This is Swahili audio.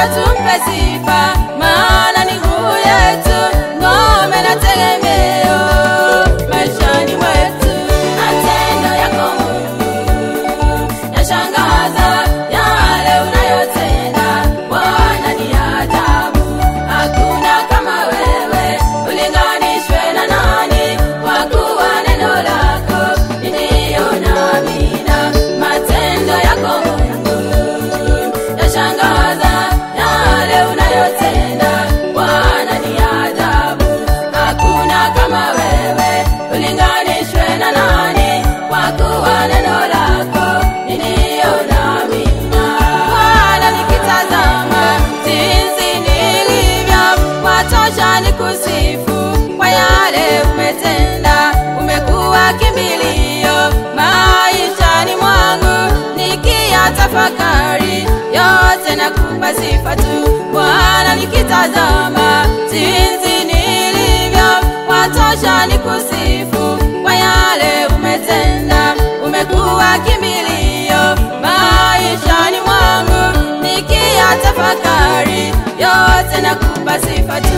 Natatumpe sifa. Nikiyatafakari yote na kupa sifa tu. Bwana, nikitazama jinsi nilivyo, watosha nikusifu. Kwa yale umetenda. Umekuwa kimbilio maishani mwangu, nikiyatafakari yote na kupa sifa tu